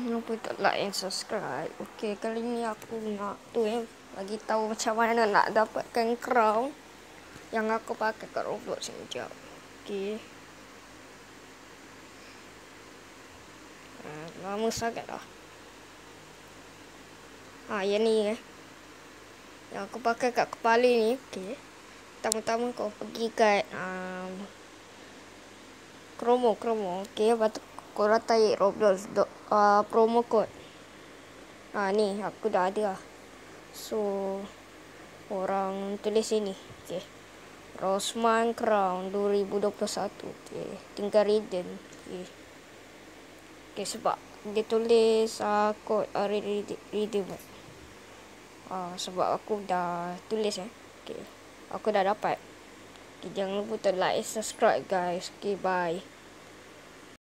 lupa untuk like and subscribe. Okey, kali ni aku nak tu eh bagi tahu macam mana nak dapatkan crown yang aku pakai kat Roblox ni jap. Okey. Ha, lama sangat dah. Ha, yang ni eh. Yang aku pakai kat kepala ni, okey. Pertama-tama kau pergi kat um, Chromo, Chromo. Okey, lepas tu korang tarik Roblox do, uh, promo code. Ha ni aku dah ada lah. So orang tulis sini. Okey. Rosman Crown 2021. Okey, tinggal redeem. Okey. Okey sebab dia tulis uh, kod uh, redeem. Uh, sebab aku dah tulis eh. Okey. Aku dah dapat. Okay, jangan lupa like, subscribe guys. Okay, bye.